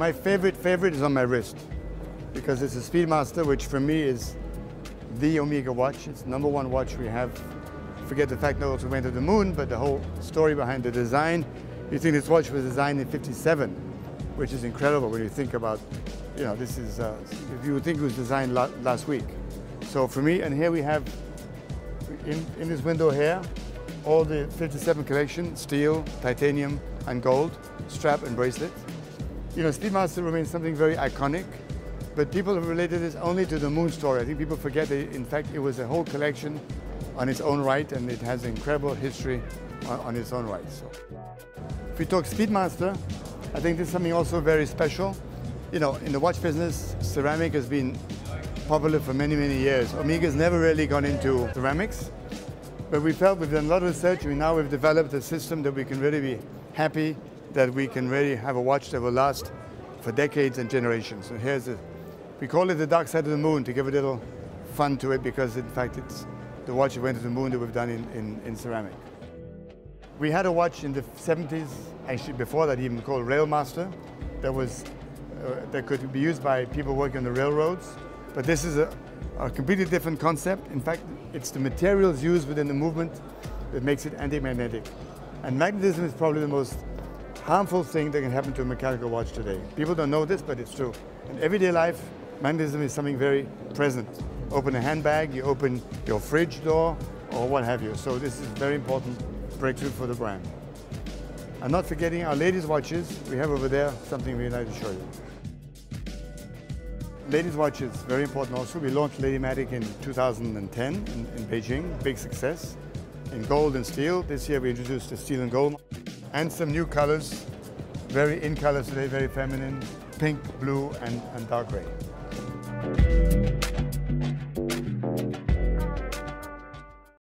My favorite favorite is on my wrist because it's a Speedmaster, which for me is the Omega watch. It's number one watch we have. Forget the fact that it also went to the moon, but the whole story behind the design. You think this watch was designed in 57, which is incredible when you think about, you know, this is, uh, if you would think it was designed la last week. So for me, and here we have, in, in this window here, all the 57 collection, steel, titanium, and gold, strap and bracelet. You know, Speedmaster remains something very iconic, but people have related this only to the moon story. I think people forget that, in fact, it was a whole collection on its own right, and it has incredible history on, on its own right. So. If we talk Speedmaster, I think this is something also very special. You know, in the watch business, ceramic has been popular for many, many years. Omega's never really gone into ceramics, but we felt we've done a lot of research. We now we've developed a system that we can really be happy that we can really have a watch that will last for decades and generations. And here's a, we call it the dark side of the moon to give a little fun to it because in fact it's the watch that went to the moon that we've done in, in, in ceramic. We had a watch in the 70s, actually before that even called Railmaster, that was uh, that could be used by people working on the railroads. But this is a, a completely different concept. In fact, it's the materials used within the movement that makes it anti-magnetic. And magnetism is probably the most harmful thing that can happen to a mechanical watch today. People don't know this, but it's true. In everyday life, magnetism is something very present. Open a handbag, you open your fridge door, or what have you. So this is very important breakthrough for the brand. And not forgetting our ladies' watches, we have over there something we'd like to show you. Ladies' watches, very important also. We launched Ladymatic in 2010 in, in Beijing, big success. In gold and steel, this year we introduced the steel and gold and some new colors, very in colors today, very feminine, pink, blue, and, and dark gray.